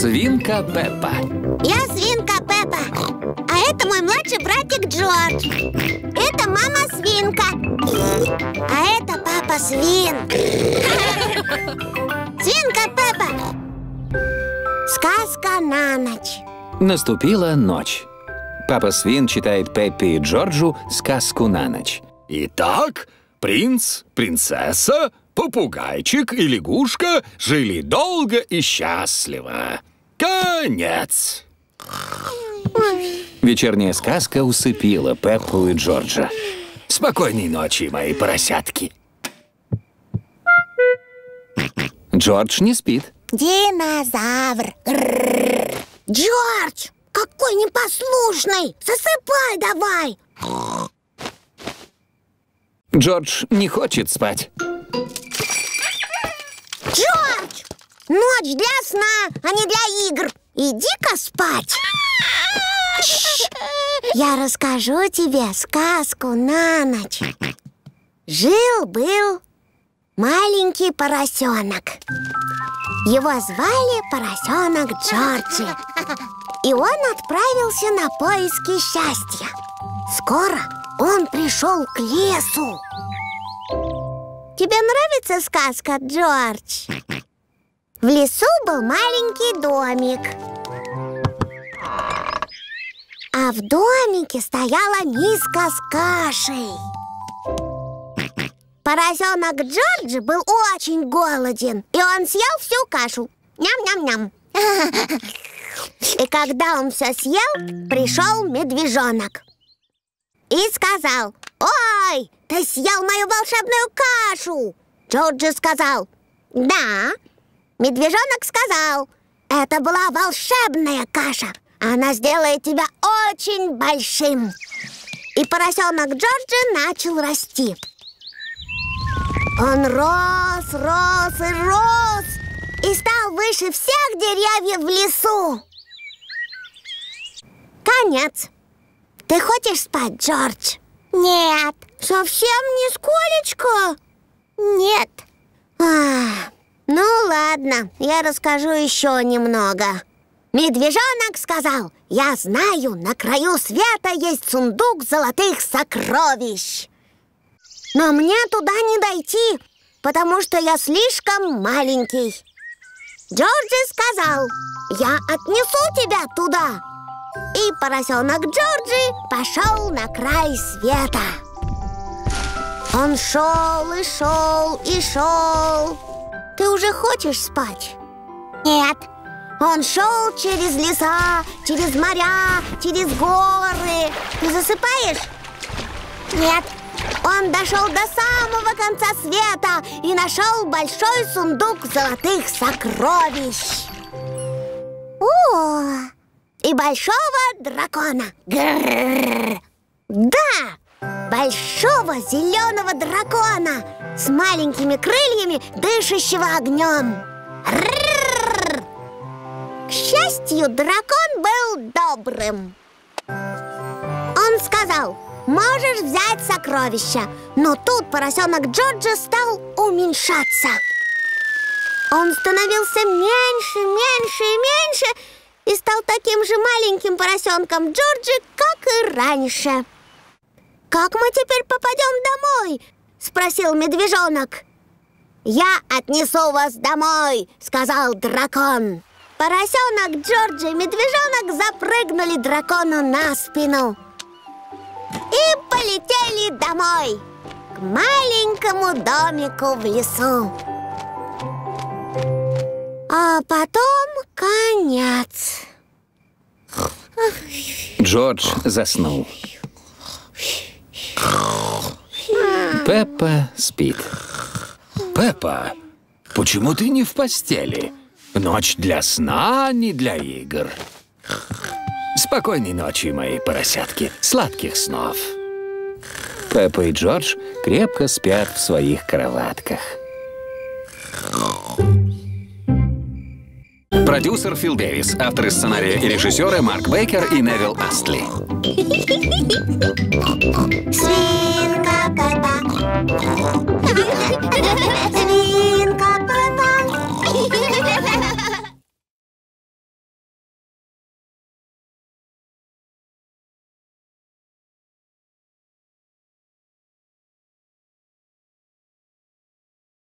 Свинка Пеппа. Я свинка Пеппа. А это мой младший братик Джордж. Это мама свинка. А это папа свин. Свинка Пеппа. Сказка на ночь. Наступила ночь. Папа Свин читает Пеппи и Джорджу сказку на ночь. Итак, принц, принцесса, попугайчик и лягушка жили долго и счастливо. Конец. Вечерняя сказка усыпила Пеппу и Джорджа Спокойной ночи, мои поросятки. Джордж не спит Динозавр. Джордж, какой непослушный Засыпай давай Джордж не хочет спать ночь для сна, а не для игр. Иди-ка спать. Я расскажу тебе сказку на ночь. Жил-был маленький поросенок. Его звали поросенок Джорджи. И он отправился на поиски счастья. Скоро он пришел к лесу. Тебе нравится сказка, Джордж? В лесу был маленький домик. А в домике стояла миска с кашей. Поросенок Джорджи был очень голоден И он съел всю кашу. Ням-ням-ням. И когда он все съел, пришел медвежонок И сказал Ой, ты съел мою волшебную кашу! Джорджи сказал Да Медвежонок сказал Это была волшебная каша. Она сделает тебя очень большим И поросенок Джорджи начал расти. Он рос, рос и рос И стал выше всех деревьев в лесу. Конец. Ты хочешь спать, Джордж? Нет. Совсем нисколечко? Нет ладно, я расскажу еще немного. Медвежонок сказал Я знаю, на краю света есть сундук золотых сокровищ Но мне туда не дойти, потому что я слишком маленький. Джорджи сказал Я отнесу тебя туда И поросенок Джорджи пошел на край света. Он шел и шел и шел Ты уже хочешь спать? Нет. Он шел через леса, через моря, через горы. Ты засыпаешь? Нет. Он дошел до самого конца света И нашел большой сундук золотых сокровищ. О, и большого дракона. Грррр. Да, большого зеленого дракона С маленькими крыльями, дышащего огнем. К счастью, дракон был добрым. Он сказал, можешь взять сокровища Но тут поросенок Джорджа стал уменьшаться. Он становился меньше, меньше и меньше И стал таким же маленьким поросенком Джорджи, как и раньше «Как мы теперь попадем домой?» – спросил медвежонок «Я отнесу вас домой!» – сказал дракон Поросенок Джорджи и медвежонок запрыгнули дракону на спину И полетели домой К маленькому домику в лесу А потом конец Джордж заснул Пеппа спит Пеппа, почему ты не в постели? Ночь для сна, а не для игр. Спокойной ночи, мои поросятки. Сладких снов. Пеппа и Джордж крепко спят в своих кроватках Продюсер Фил Дэвис, авторы сценария и режиссеры Марк Бейкер и Невил Астли ハハハハ!